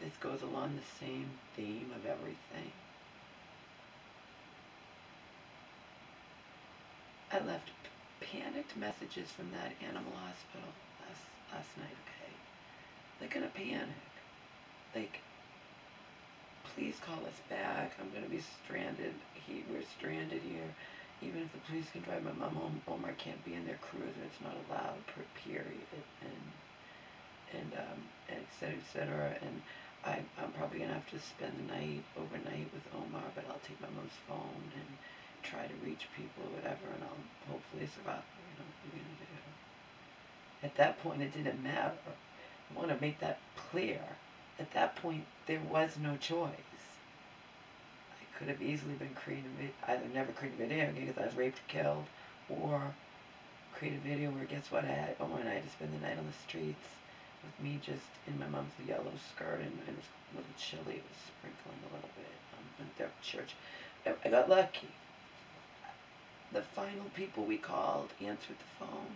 this goes along the same theme of everything. I left panicked messages from that animal hospital last last night, okay? They're gonna panic. Like, please call us back. I'm gonna be stranded. He, we're stranded here. Even if the police can drive my mom home, Omar can't be in their cruiser. It's not allowed, per period. And and um, et cetera, et cetera. And I, I'm probably gonna have to spend the night overnight with Omar, but I'll take my mom's phone and try to reach people or whatever, and I'll hopefully survive. You know, are gonna do? At that point, it didn't matter. I want to make that clear. At that point, there was no choice. I could have easily been creating either never create a video because I was raped killed, or create a video where guess what, I had Omar and I had to spend the night on the streets with me just in my mom's yellow skirt and, it was a little chilly. It was sprinkling a little bit um, in their church. I, I got lucky the final people we called answered the phone.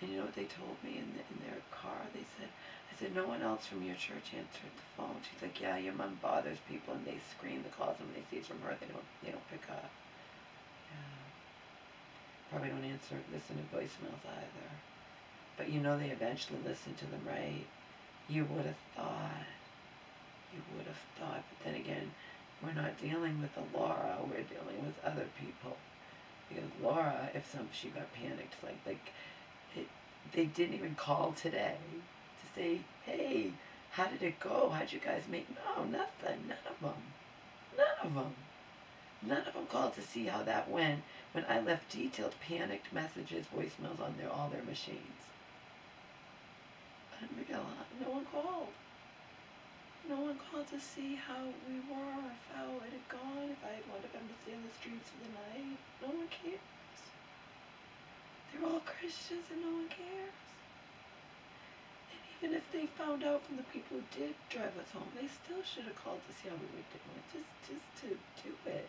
And you know what they told me in, the, in their car? They said, I said, no one else from your church answered the phone. She's like, yeah, your mom bothers people and they scream the calls and when they see it's from her, they don't, they don't pick up. Yeah. Probably don't answer, listen to voicemails either. But you know they eventually listen to them, right? You would have thought. You would have thought. But then again, we're not dealing with a Laura. We're dealing with other people because Laura, if some she got panicked, like like it, they didn't even call today to say, hey, how did it go? How'd you guys make? No, nothing. None of them. None of them. None of them called to see how that went when I left detailed panicked messages, voicemails on their all their machines. No one called. No one called to see how we were, if how it had gone, if I had wanted them to stay on the streets for the night. No one cares. They're all Christians and no one cares. And even if they found out from the people who did drive us home, they still should have called to see how we were doing. Just, just to do it.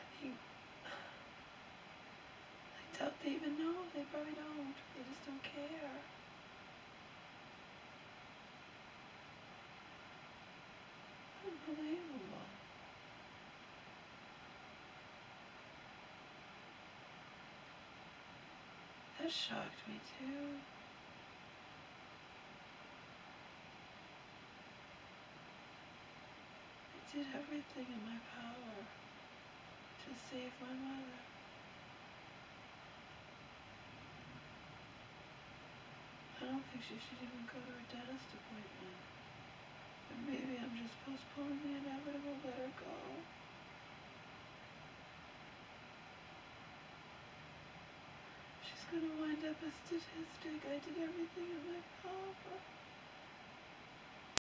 I mean, I doubt they even know. They probably don't. They just don't care. That shocked me too. I did everything in my power to save my mother. I don't think she should even go to her dentist appointment. But maybe I'm just postponing the inevitable, let her go. Gonna wind up a statistic. I did everything in my power.